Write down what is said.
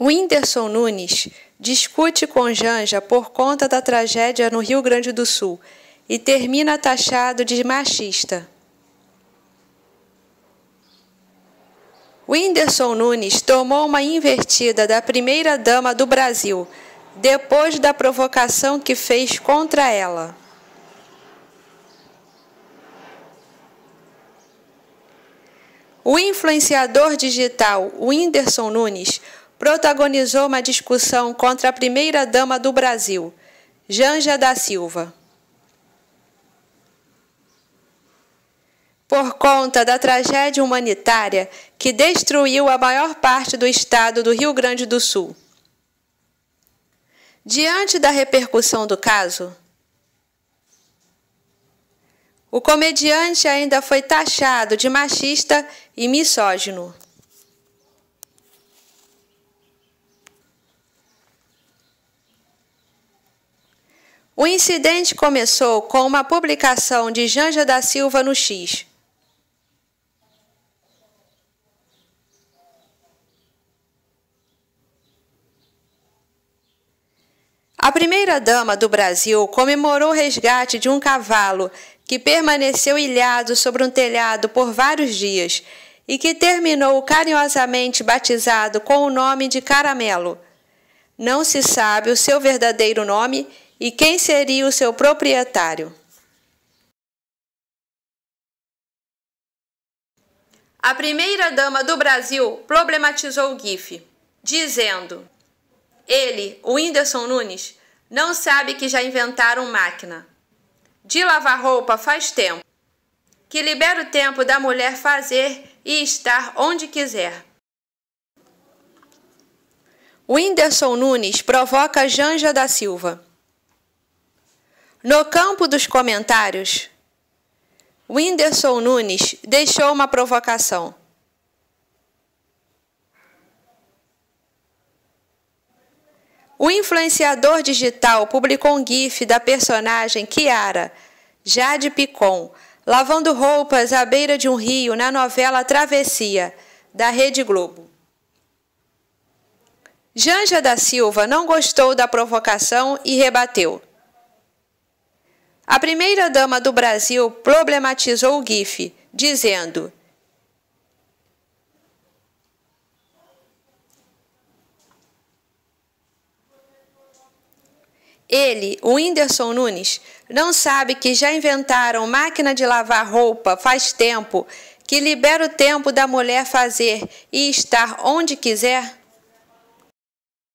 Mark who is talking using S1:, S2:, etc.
S1: Whindersson Nunes discute com Janja por conta da tragédia no Rio Grande do Sul e termina taxado de machista. Whindersson Nunes tomou uma invertida da primeira-dama do Brasil, depois da provocação que fez contra ela. O influenciador digital Whindersson Nunes protagonizou uma discussão contra a primeira-dama do Brasil, Janja da Silva. Por conta da tragédia humanitária que destruiu a maior parte do estado do Rio Grande do Sul. Diante da repercussão do caso, o comediante ainda foi taxado de machista e misógino. O incidente começou com uma publicação de Janja da Silva no X. A primeira-dama do Brasil comemorou o resgate de um cavalo que permaneceu ilhado sobre um telhado por vários dias e que terminou carinhosamente batizado com o nome de Caramelo. Não se sabe o seu verdadeiro nome e quem seria o seu proprietário. A primeira-dama do Brasil problematizou o GIF, dizendo: Ele, o Whindersson Nunes, não sabe que já inventaram máquina de lavar roupa faz tempo, que libera o tempo da mulher fazer e estar onde quiser. O Whindersson Nunes provoca Janja da Silva. No campo dos comentários, Whindersson Nunes deixou uma provocação. O influenciador digital publicou um GIF da personagem Kiara, Jade Picon, lavando roupas à beira de um rio na novela Travessia, da Rede Globo. Janja da Silva não gostou da provocação e rebateu. A primeira-dama do Brasil problematizou o GIF, dizendo: Ele, o Whindersson Nunes, não sabe que já inventaram máquina de lavar roupa faz tempo, que libera o tempo da mulher fazer e estar onde quiser?